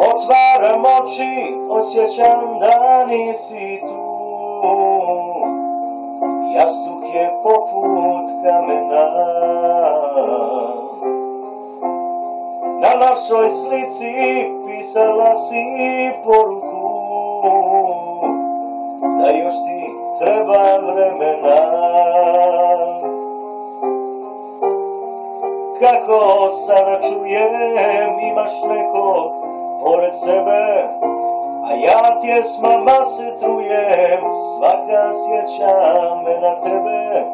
Otvaram oči, osjećam da nisi tu. Jastuk je poput kamena. Na našoj slici pisala si poruku Da još ti treba vremena. Kako sada čujem imaš nekog pored sebe A ja pjesmama se trujem Svaka sjeća me na tebe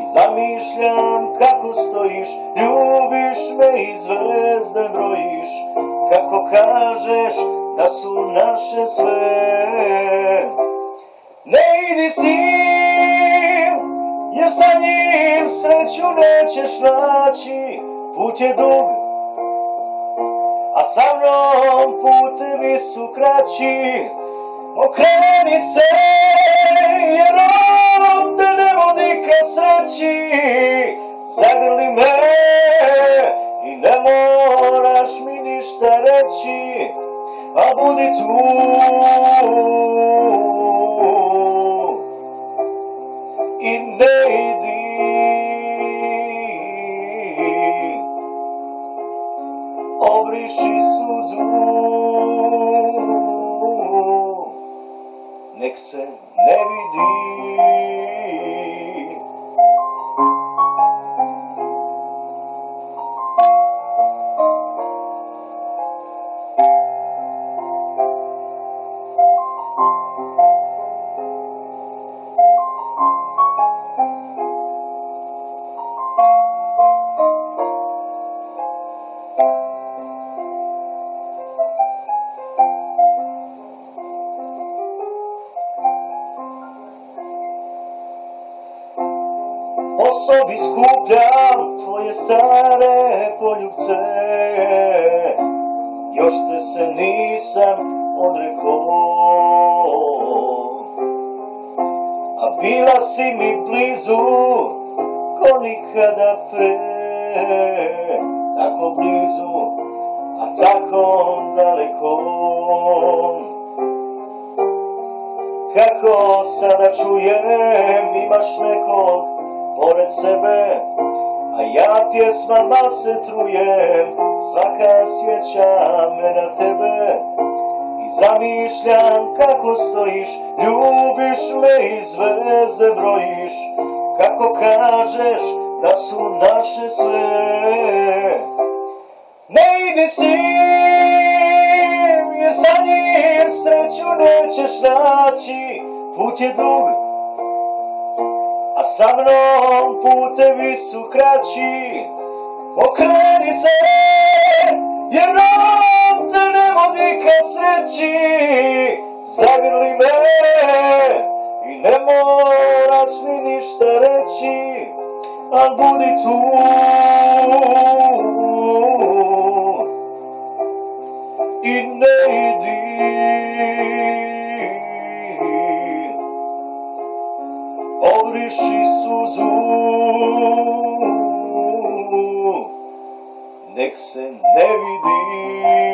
I zamišljam kako stojiš Ljubiš me i zvezde brojiš Kako kažeš da su naše sve. Ne idi s njim jer sa njim sreću nećeš naći, put je dug, sa mnom putevi su kraći. Okreni se, jer on te ne vodi ka sreći, zagrli me i ne moraš mi ništa reći, a budi tu. Nek se ne vidi sobi skupljam tvoje stare poljubce. Još te se nisam odrekao. A bila si mi blizu ko nikada pre. Tako blizu, a tako daleko. Kako sada čujem imaš nekog pored sebe, a ja pjesmama se trujem, svaka sjeća me na tebe. I zamišljam kako stojiš, ljubiš me i zvezde brojiš, kako kažeš da su naše sve. Ne idi s njim, jer sa njim sreću nećeš naći, put je dug, sa mnom putevi su kraći, okreni se, jer on te ne vodi ka sreći. Zagrli me i ne moraš mi ništa reći, al budi tu. Obriši suzu nek se ne vidi